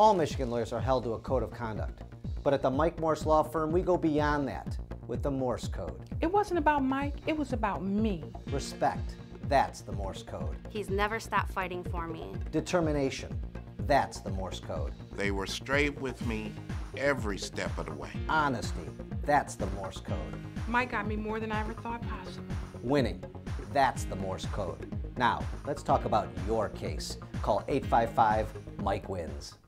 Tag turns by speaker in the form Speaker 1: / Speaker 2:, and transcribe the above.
Speaker 1: All Michigan lawyers are held to a code of conduct. But at the Mike Morse Law Firm, we go beyond that with the Morse Code.
Speaker 2: It wasn't about Mike, it was about me.
Speaker 1: Respect, that's the Morse Code.
Speaker 3: He's never stopped fighting for me.
Speaker 1: Determination, that's the Morse Code.
Speaker 4: They were straight with me every step of the way.
Speaker 1: Honesty, that's the Morse Code.
Speaker 2: Mike got me more than I ever thought possible.
Speaker 1: Winning, that's the Morse Code. Now, let's talk about your case. Call 855 Mike Wins.